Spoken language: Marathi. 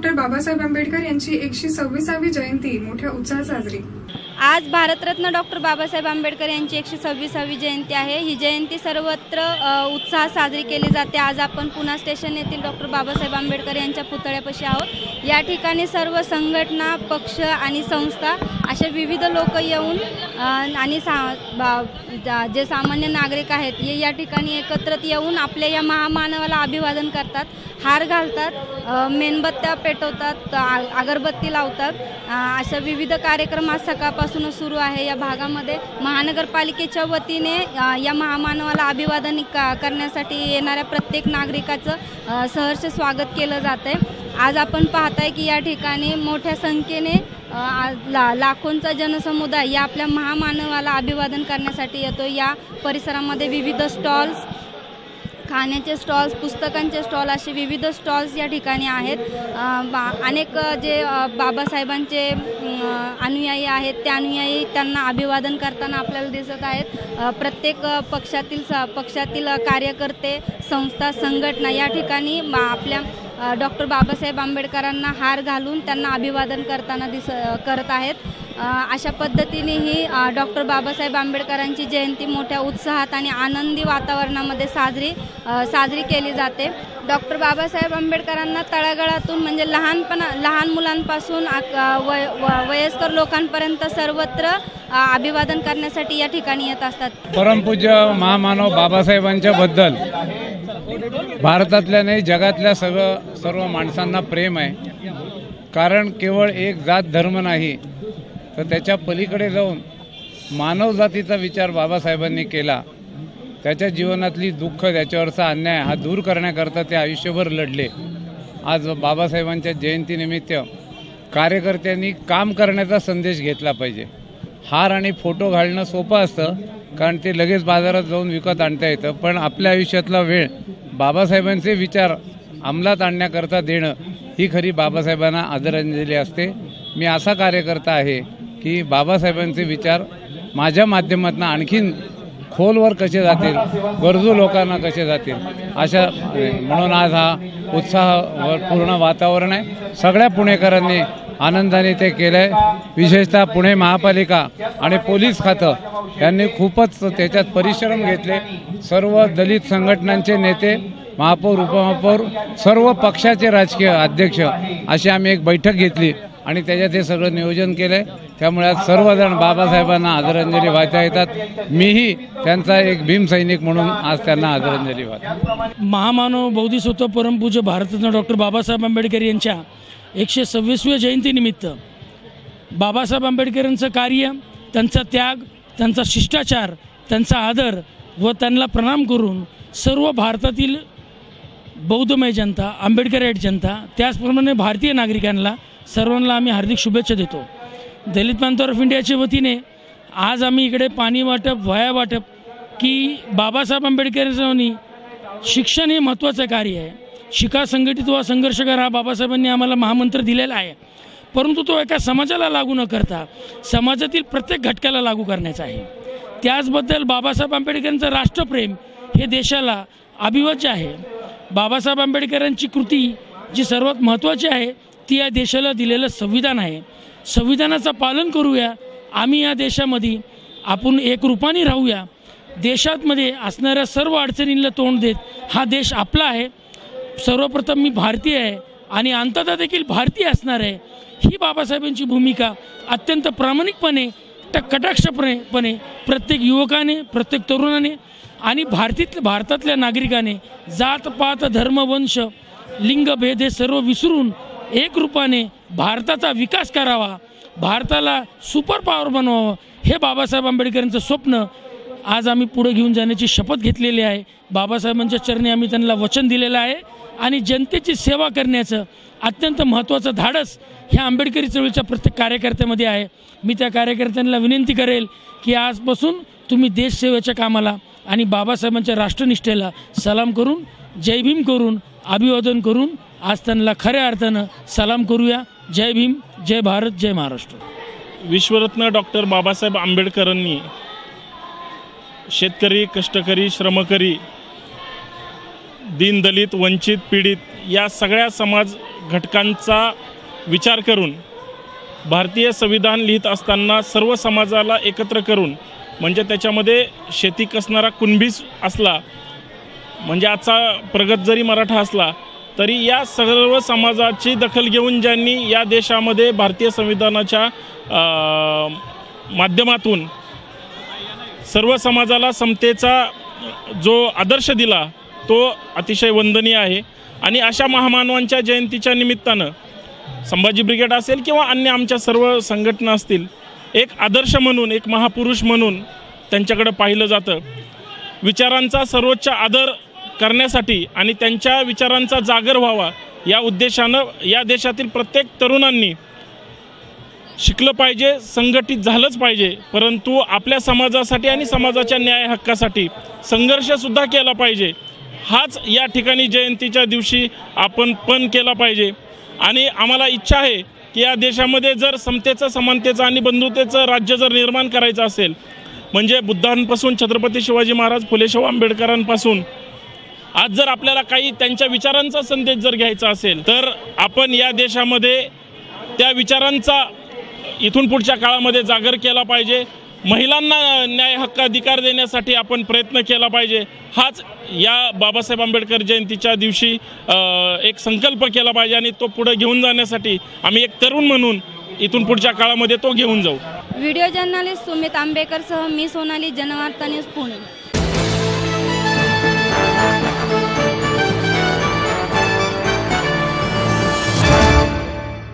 डॉक्टर बाबासाहेब आंबेडकर यांची एकशे सव्वीसावी जयंती मोठ्या उत्साहात साजरी. आज भारतरत्न डॉक्टर बाबासाहेब आंबेडकर यांची एकशे सव्वीसावी जयंती आहे. ही जयंती सर्वत्र उत्साहात साजरी केली जाते. आज आपण पुणा स्टेशन येथील डॉक्टर बाबासाहेब आंबेडकर यांच्या पुतळ्यापाशी आहोत. या ठिकाणी सर्व संघटना पक्ष आणि संस्था असे विविध लोक येऊन आणि सा बा- जा- जे सामान्य नागरिक आहेत हे या ठिकाणी एकत्रित येऊन आपल्या या महामानवाला अभिवादन करतात. हार घालतात मेणबत्त्या पेटवतात अगरबत्ती लावतात. अशा विविध कार्यक्रम आज सकाळपासूनच सुरू आहे या भागामध्ये. महानगरपालिकेच्या वतीने या महामानवाला अभिवादन का करण्यासाठी येणाऱ्या प्रत्येक नागरिकाचं सहर्ष स्वागत केलं जात आहे आज आपण पाहताय की या ठिकाणी मोठ्या संख्येने आज ला लाखोंचा जनसमुदाय या आपल्या महामानवाला अभिवादन करण्यासाठी येतो या परिसरामध्ये विविध स्टॉल्स खाण्याचे स्टॉल्स पुस्तकांचे स्टॉल असे विविध स्टॉल्स या ठिकाणी आहेत. बा अनेक जे बाबासाहेबांचे अनुयायी आहेत त्या अनुयायी त्यांना अभिवादन करताना आपल्याला दिसत आहेत. प्रत्येक पक्षातील स पक्षातील कार्यकर्ते संस्था संघटना या ठिकाणी आपल्या डॉक्टर बाबासाहेब आंबेडकरांना हार घालून त्यांना अभिवादन करताना दिस करत आहेत. अशा पद्धतीने ही डॉक्टर बाबासाहेब आंबेडकरांची जयंती मोठ्या उत्साहात आणि आनंदी वातावरणामध्ये साजरी साजरी केली जाते. डॉक्टर बाबासाहेब आंबेडकरांना तळागाळातून म्हणजे लहानपणा लहान मुलांपासून वय व- वयस्कर लोकांपर्यंत सर्वत्र अभिवादन करण्यासाठी या ठिकाणी येत असतात. परमपूज्य महामानव बाबासाहेबांच्या बद्दल भारतातल्या नाही जगातल्या सगळं सर्व माणसांना प्रेम आहे. कारण केवळ एक जात धर्म नाही तर त्याच्या पलीकडे जाऊन मानवजातीचा विचार बाबासाहेबांनी केला. त्याच्या जीवनातली दुःख त्याच्यावरचा अन्याय हा दूर करण्याकरता ते आयुष्यभर लढले. आज बाबासाहेबांच्या जयंतीनिमित्त कार्यकर्त्यांनी काम करण्याचा संदेश घेतला पाहिजे. हार आणि फोटो घालणं सोपं असतं कारण ते लगेच बाजारात जाऊन विकत आणता येतं पण आपल्या आयुष्यातला वेळ बाबासाहेबांचे विचार अंमलात आणण्याकरता देणं ही खरी बाबासाहेबांना आदरांजली असते. मी असा कार्यकर्ता आहे की बाबासाहेबांचे विचार माझ्या माध्यमातून आणखीन खोलवर कसे जातील गरजू लोकांना कसे जातील अशा म्हणून आज हा उत्साह पूर्ण वातावरण आहे. सगळ्या पुणेकरांनी आनंदाने ते केलं आहे विशेषतः पुणे महापालिका आणि पोलीस खातं यांनी खूपच त्याच्यात परिश्रम घेतले. सर्व दलित संघटनांचे नेते महापौर उपमहापौर सर्व पक्षाचे राजकीय अध्यक्ष अशी आम्ही एक बैठक घेतली आणि त्याच्यात हे सगळं नियोजन केलं आहे त्यामुळे आज सर्वजण बाबासाहेबांना आदरांजली वाहता येतात. मीही त्यांचा एक भीमसैनिक म्हणून आज त्यांना आदरांजली वाहतो. महामानव बौद्धिसत्व परमपूज्य भारतरत्न डॉक्टर बाबासाहेब आंबेडकर यांच्या एकशे सव्वीसव्या जयंतीनिमित्त बाबासाहेब आंबेडकरांचं कार्य त्यांचा त्याग त्यांचा शिष्टाचार त्यांचा आदर व त्यांना प्रणाम करून सर्व भारतातील बौद्धमय जनता आंबेडकराईट जनता त्याचप्रमाणे भारतीय नागरिकांना सर्वांना आम्ही हार्दिक शुभेच्छा देतो. दलित पॅन्थर ऑफ इंडियाच्या वतीने आज आम्ही इकडे पाणी वाटप वया वाटप की बाबासाहेब आंबेडकरांनी शिक्षण हे महत्त्वाचं कार्य आहे. शिका संघटित व संघर्ष करा हा बाबासाहेबांनी आम्हाला महामंत्र दिलेला आहे. परंतु तो एका समाजाला लागू न करता समाजातील प्रत्येक घटकाला लागू करण्याचा आहे. त्याचबद्दल बाबासाहेब आंबेडकरांचं राष्ट्रप्रेम हे देशाला अभिवाज्य आहे. बाबासाहेब आंबेडकरांची कृती जी सर्वात महत्त्वाची आहे ती या देशाला दिलेलं संविधान आहे. संविधानाचं पालन करूया. आम्ही या देशामध्ये आपण एक रूपाने राहूया. देशातमध्ये असणाऱ्या सर्व अडचणींना तोंड देत हा देश आपला आहे. सर्वप्रथम मी भारतीय आहे आणि अंततः देखील भारतीय असणार आहे. ही बाबासाहेबांची भूमिका अत्यंत प्रामाणिकपणे ट कटाक्षपणे पणे प्रत्येक युवकाने प्रत्येक तरुणाने आणि भारतीत भारतातल्या नागरिकाने जात पात धर्म वंश लिंगभेद हे सर्व विसरून एक रूपाने भारताचा विकास करावा भारताला सुपर पॉवर बनवावं हे बाबासाहेब आंबेडकरांचं स्वप्न. आज आम्ही पुढे घेऊन जाण्याची शपथ घेतलेली आहे. बाबासाहेबांच्या चरणी आम्ही त्यांना वचन दिलेलं आहे आणि जनतेची सेवा करण्याचं अत्यंत महत्त्वाचं धाडस ह्या आंबेडकरी चळवळीच्या प्रत्येक कार्यकर्त्यामध्ये आहे. मी त्या कार्यकर्त्यांना विनंती करेल की आजपासून तुम्ही देशसेवेच्या कामाला आणि बाबासाहेबांच्या राष्ट्रनिष्ठेला सलाम करून जय भीम करून अभिवादन करून आज त्यांना खऱ्या अर्थानं सलाम करूया. जय भीम जय भारत जय महाराष्ट्र. विश्वरत्न डॉक्टर बाबासाहेब आंबेडकरांनी शेतकरी कष्टकरी श्रमकरी दीनदलित वंचित पीडित या सगळ्या समाज घटकांचा विचार करून भारतीय संविधान लिहित असताना सर्व समाजाला एकत्र करून म्हणजे त्याच्यामध्ये शेती कसणारा कुणबीच असला म्हणजे आजचा प्रगत जरी मराठा असला तरी या सर्व समाजाची दखल घेऊन ज्यांनी या देशामध्ये भारतीय संविधानाच्या माध्यमातून सर्व समाजाला समतेचा जो आदर्श दिला तो अतिशय वंदनीय आहे. आणि अशा महामानवांच्या जयंतीच्या निमित्तानं संभाजी ब्रिगेड असेल किंवा अन्य आमच्या सर्व संघटना असतील एक आदर्श म्हणून एक महापुरुष म्हणून त्यांच्याकडं पाहिलं जातं. विचारांचा सर्वोच्च आदर करण्यासाठी आणि त्यांच्या विचारांचा जागर व्हावा या उद्देशानं या देशातील प्रत्येक तरुणांनी शिकलं पाहिजे संघटित झालंच पाहिजे. परंतु आपल्या समाजासाठी आणि समाजाच्या न्याय हक्कासाठी संघर्षसुद्धा केला पाहिजे. हाच या ठिकाणी जयंतीच्या दिवशी आपण पण केला पाहिजे. आणि आम्हाला इच्छा आहे की या देशामध्ये जर समतेचं समानतेचं आणि बंधुतेचं राज्य जर निर्माण करायचं असेल म्हणजे बुद्धांपासून छत्रपती शिवाजी महाराज फुले शाहू आंबेडकरांपासून आज जर आपल्याला काही त्यांच्या विचारांचा संदेश जर घ्यायचा असेल तर आपण या देशामध्ये त्या विचारांचा इथून पुढच्या काळामध्ये जागर केला पाहिजे. महिलांना न्याय हक्क अधिकार देण्यासाठी आपण प्रयत्न केला पाहिजे. हाच या बाबासाहेब आंबेडकर जयंतीच्या दिवशी एक संकल्प केला पाहिजे आणि तो पुढे घेऊन जाण्यासाठी आम्ही एक तरुण म्हणून इथून पुढच्या काळामध्ये तो घेऊन जाऊ. व्हिडिओ जर्नलिस्ट सुमित आंबेकरसह मी सोनाली जनवार्ता न्यूज पुणे.